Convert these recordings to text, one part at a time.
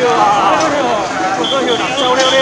六六六，我哥有六六六。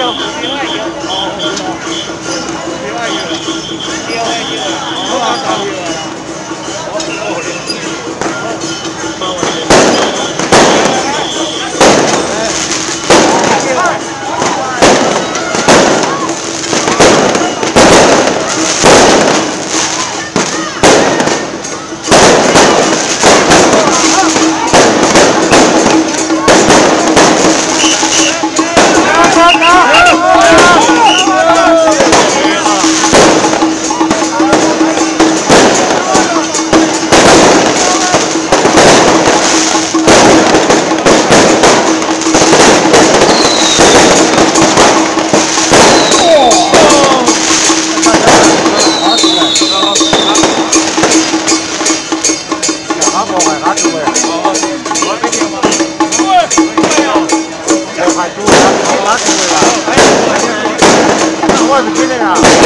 out.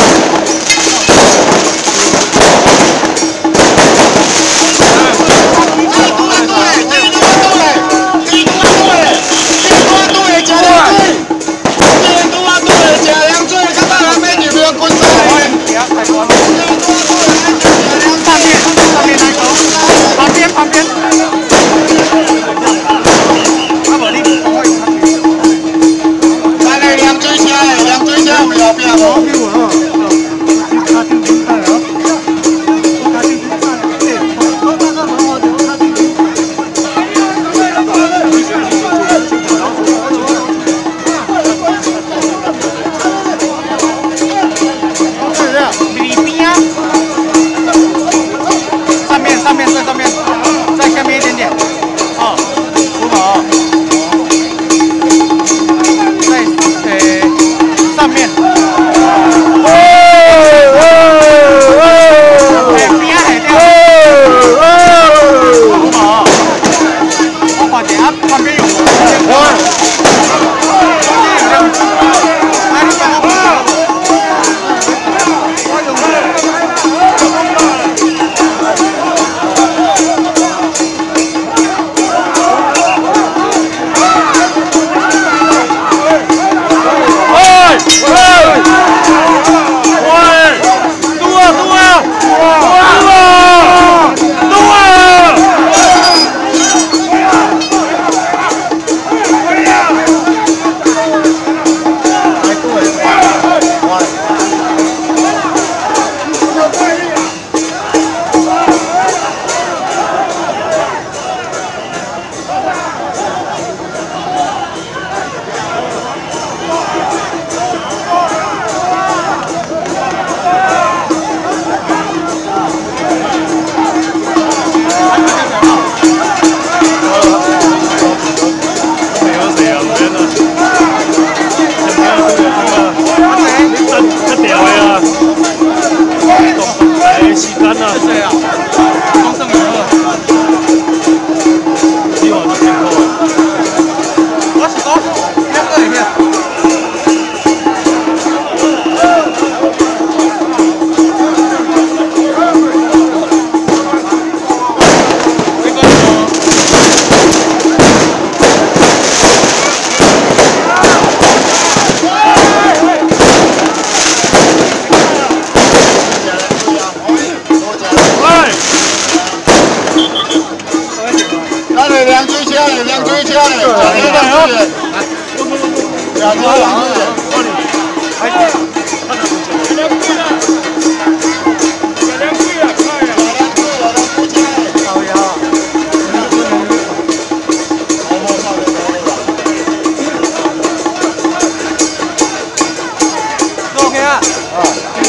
是谁、啊！是这样。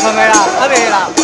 thường này là hết đi làm